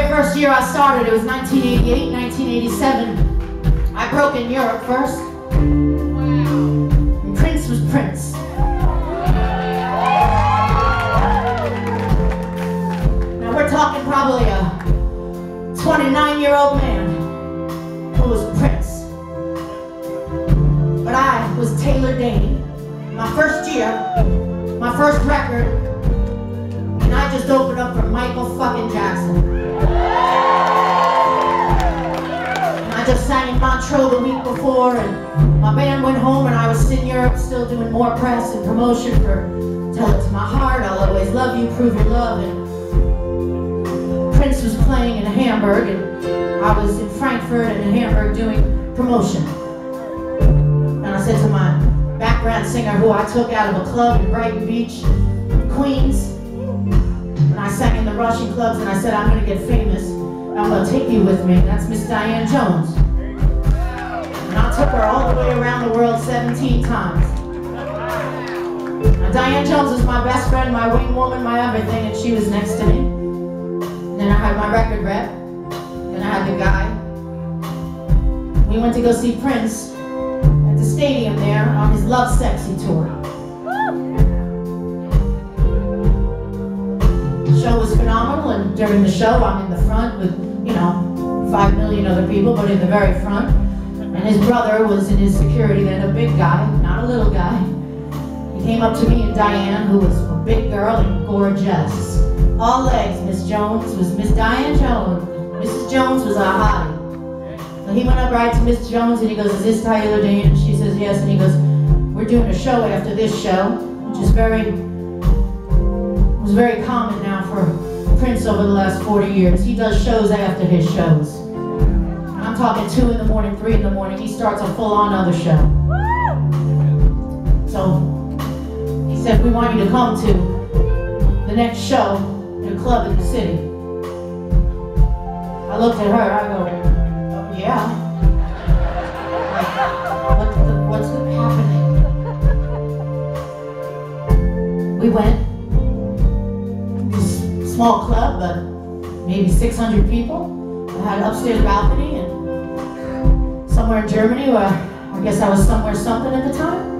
very first year I started, it was 1988, 1987. I broke in Europe first. Wow. Prince was Prince. Now we're talking probably a 29 year old man who was Prince. But I was Taylor Dayne. My first year, my first record, I just opened up for Michael fucking Jackson. I just sang in Montreux the week before, and my band went home, and I was in Europe still doing more press and promotion for Tell It To My Heart, I'll Always Love You, Prove Your Love, and Prince was playing in Hamburg, and I was in Frankfurt and in Hamburg doing promotion. And I said to my background singer, who I took out of a club in Brighton Beach, Queens, and I sang in the Russian clubs, and I said, I'm going to get famous. I'm gonna take you with me. That's Miss Diane Jones. And I took her all the way around the world 17 times. Now, Diane Jones is my best friend, my wing woman, my everything, and she was next to me. And then I had my record rep. Then I had the guy. We went to go see Prince at the stadium there on his Lovesexy tour. The show was phenomenal, and during the show, I'm in the front with you know, five million other people, but in the very front. And his brother was in his security then, a big guy, not a little guy. He came up to me and Diane, who was a big girl and gorgeous. All legs, Miss Jones was Miss Diane Jones. Mrs. Jones was a hottie. So he went up right to Miss Jones and he goes, is this Tyler Dayne? And she says, yes. And he goes, we're doing a show after this show, which is very, was very common now for Prince over the last 40 years. He does shows after his shows. I'm talking 2 in the morning, 3 in the morning. He starts a full-on other show. So he said, we want you to come to the next show in a club in the city. I looked at her, I go, oh, yeah. What the, what's happening? We went small club, but maybe 600 people. I had an upstairs balcony and somewhere in Germany where I guess I was somewhere something at the time.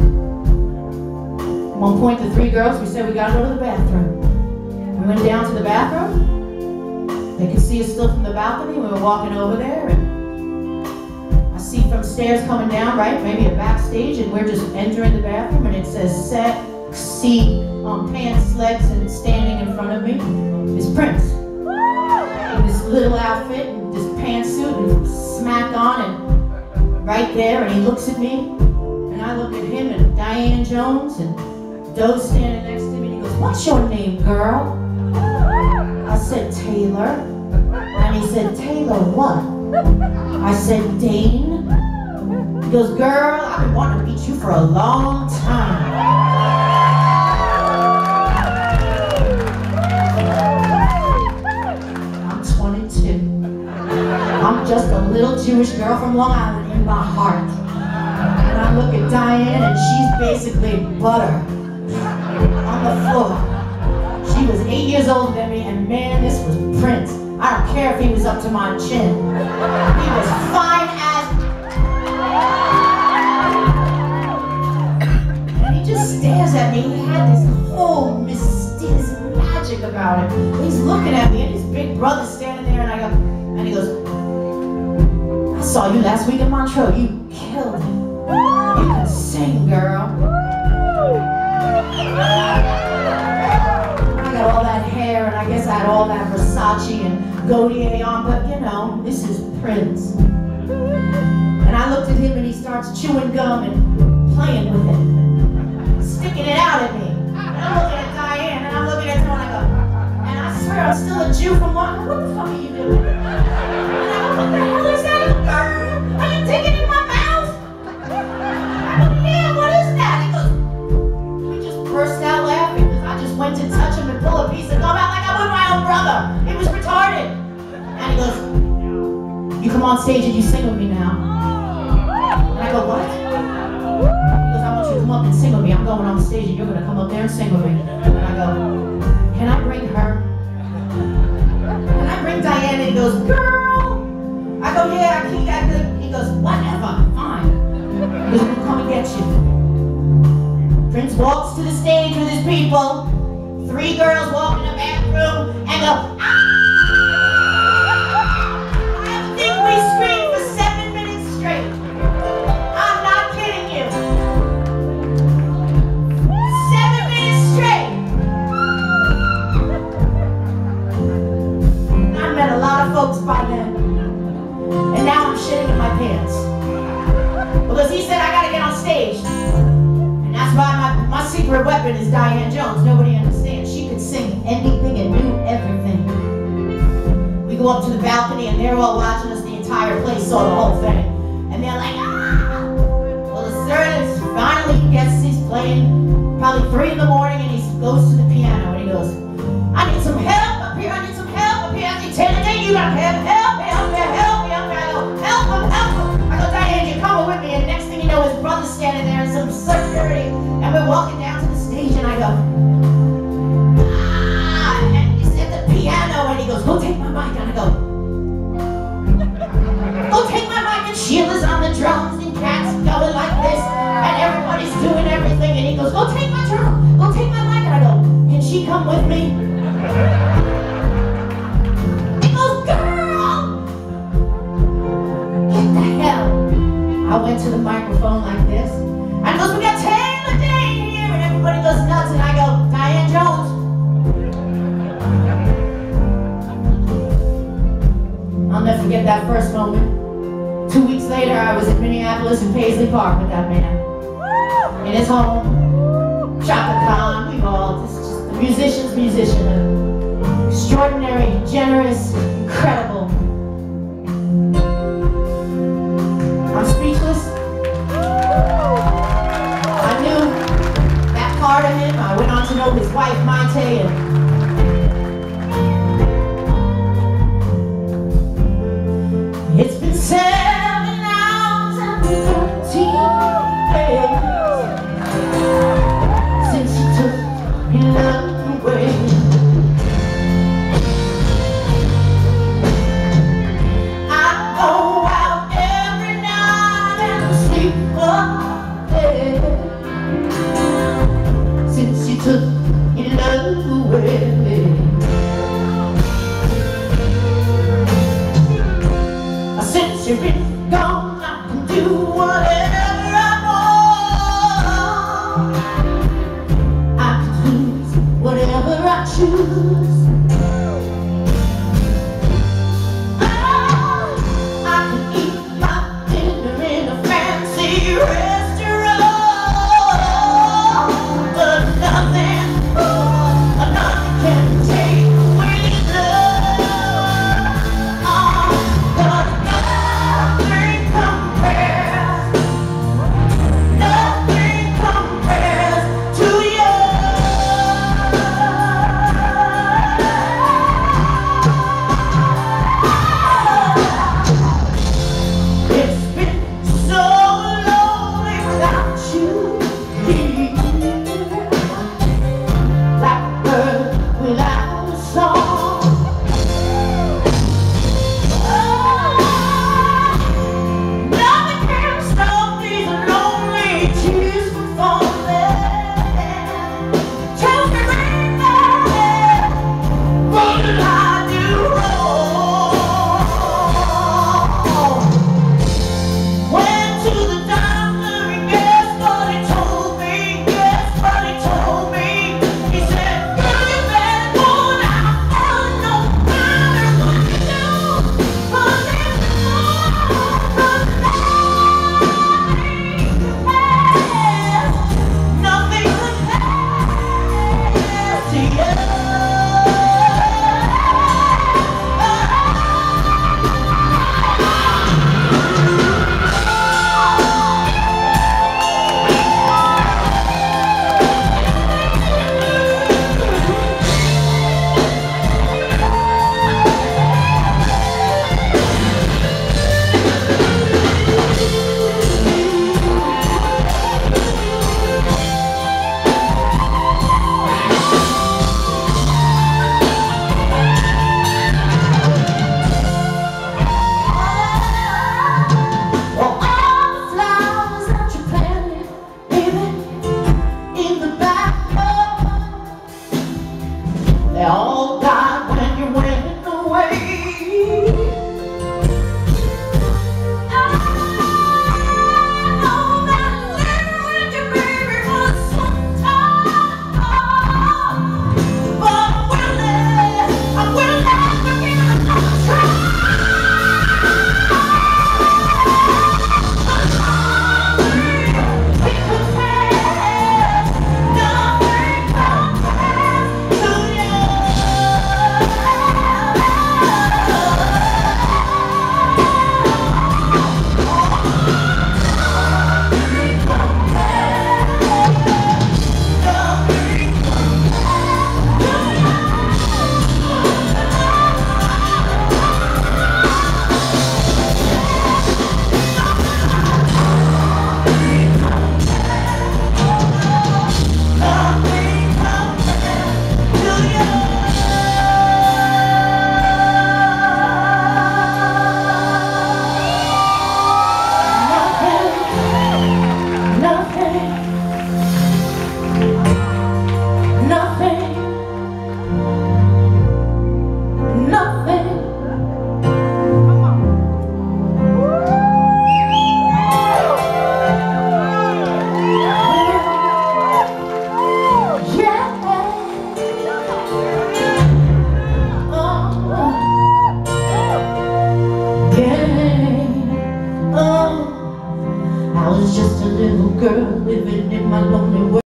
At one point, the three girls, we said we gotta go to the bathroom. We went down to the bathroom. They could see us still from the balcony. We were walking over there and I see from stairs coming down, right? Maybe a backstage and we're just entering the bathroom and it says set, seat, um, pants, legs, and standing in front of me is Prince. In this little outfit, and this pantsuit, and smack on, and right there, and he looks at me, and I look at him, and Diane Jones, and Doe standing next to me, and he goes, what's your name, girl? I said, Taylor. And he said, Taylor what? I said, Dayne. He goes, girl, I've been wanting to meet you for a long time. Just a little Jewish girl from Long Island in my heart. And I look at Diane and she's basically butter on the floor. She was eight years older than me and man, this was Prince. I don't care if he was up to my chin. He was fine as... And he just stares at me. He had this whole mysterious magic about him. He's looking at me and his big brother standing there and I go, and he goes, saw you last week in Montreux. You killed it. You can sing, girl. I got all that hair, and I guess I had all that Versace and Gaultier on, but you know, this is Prince. And I looked at him, and he starts chewing gum and playing with it, sticking it out at me. And I'm looking at Diane, and I'm looking at him, and I go, and I swear I'm still a Jew from one. What the fuck are you doing? I go, what? He goes, I want you to come up and sing with me. I'm going on the stage and you're going to come up there and sing with me. And I go, can I bring her? Can I bring Diana? he goes, girl. I go, yeah, I can't good. He goes, whatever, fine. He goes, we'll come and get you. Prince walks to the stage with his people. Three girls walk in secret weapon is Diane Jones. Nobody understands. She could sing anything and do everything. We go up to the balcony and they're all watching us. The entire place saw the whole thing. And they're like, ah! Well, the third finally gets, he's playing probably three in the morning and he goes to the the drums and Cat's going like this. And everybody's doing everything. And he goes, go take my drum, go take my mic. And I go, can she come with me? Oh girl. Oh hell. I went to the microphone like this. And goes, we got Taylor Dayne here. And everybody goes nuts. And I go, Diane Jones. I'll never forget that first moment. Two weeks later, I was in Minneapolis in Paisley Park with that man. In his home. Chaka Khan, we all, just, just the musician's musician. Extraordinary, generous, incredible. you